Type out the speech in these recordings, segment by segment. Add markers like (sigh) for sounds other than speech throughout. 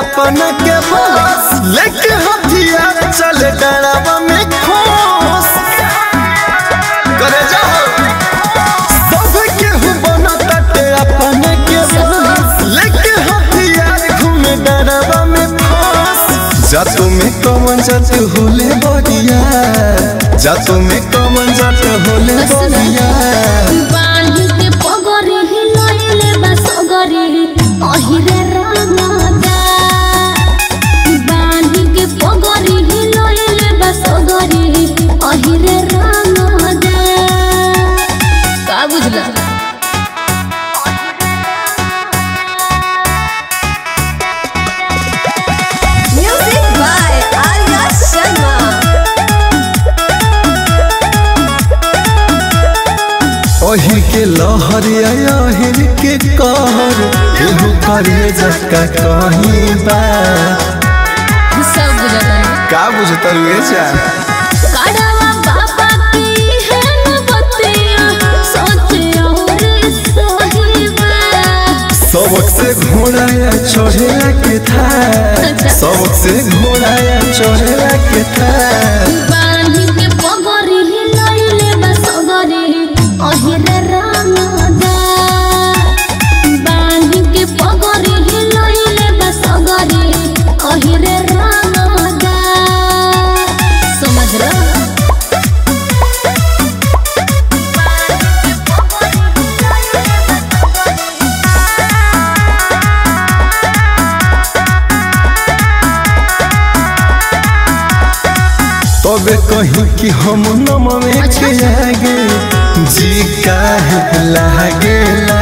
अपन के बस। लेके हथियार चले डरावा में कमन जात होले बढ़िया जातु में कमन जात होले बढ़िया अहिर के लहर अहिर के कहर केहू करिए जक्का कहीं बा। सब बुझता है का बुझता रे जा। काढ़वा बाबा की है न बतिया सोचे और सही सबक से घोड़ाया चढ़ेला के था? (laughs) सबक से घोड़ाया चढ़ेला तबे कहीं कि हम नम में के आगे जी काहे लागेला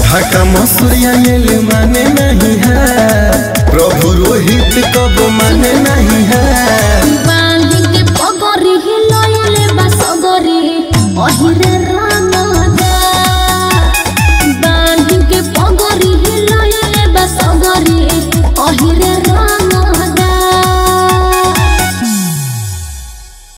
ढाका मसूरिया माने नहीं है प्रभु रोहित कब माने नहीं है।